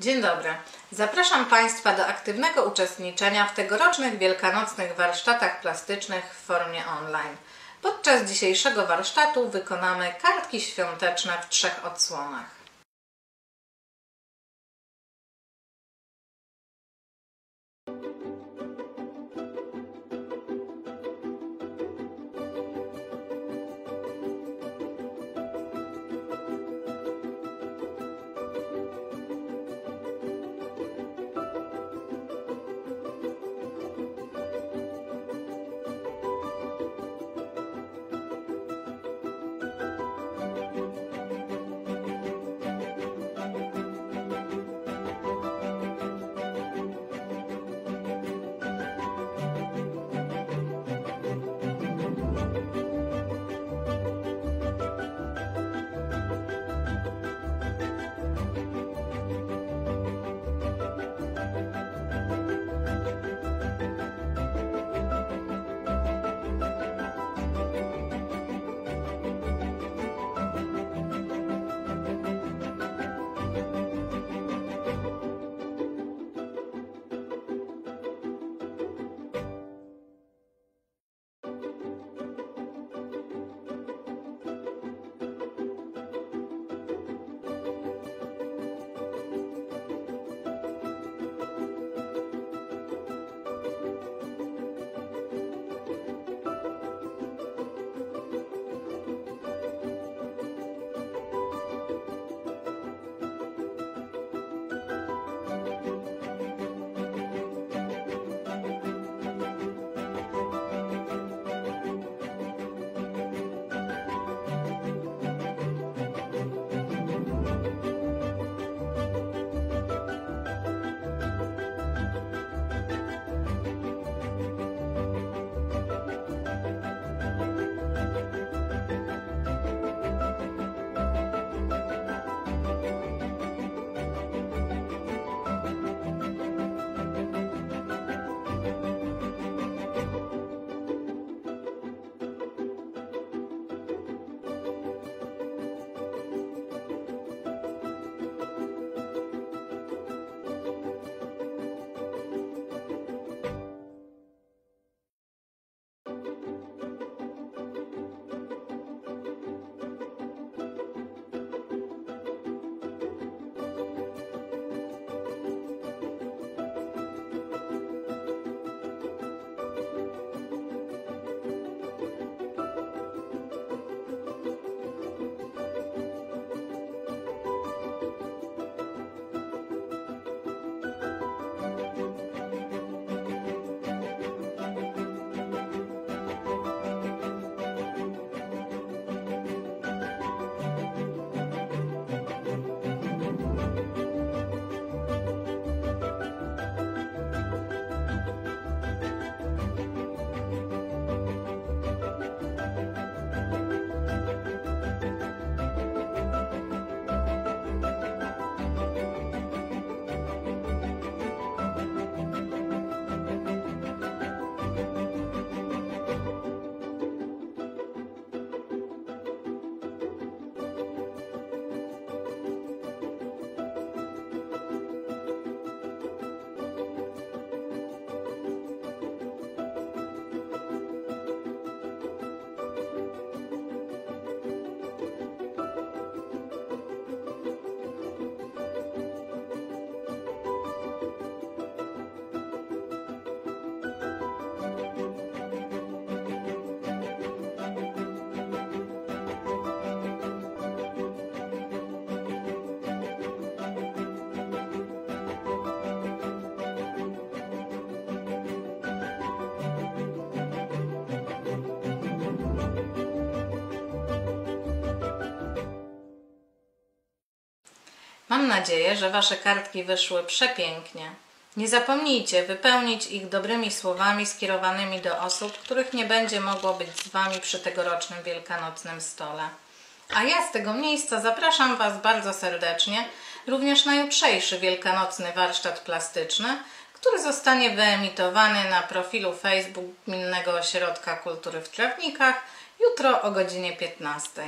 Dzień dobry. Zapraszam Państwa do aktywnego uczestniczenia w tegorocznych wielkanocnych warsztatach plastycznych w formie online. Podczas dzisiejszego warsztatu wykonamy kartki świąteczne w trzech odsłonach. Mam nadzieję, że Wasze kartki wyszły przepięknie. Nie zapomnijcie wypełnić ich dobrymi słowami skierowanymi do osób, których nie będzie mogło być z Wami przy tegorocznym wielkanocnym stole. A ja z tego miejsca zapraszam Was bardzo serdecznie również na jutrzejszy wielkanocny warsztat plastyczny, który zostanie wyemitowany na profilu Facebook Gminnego Ośrodka Kultury w Trawnikach jutro o godzinie 15.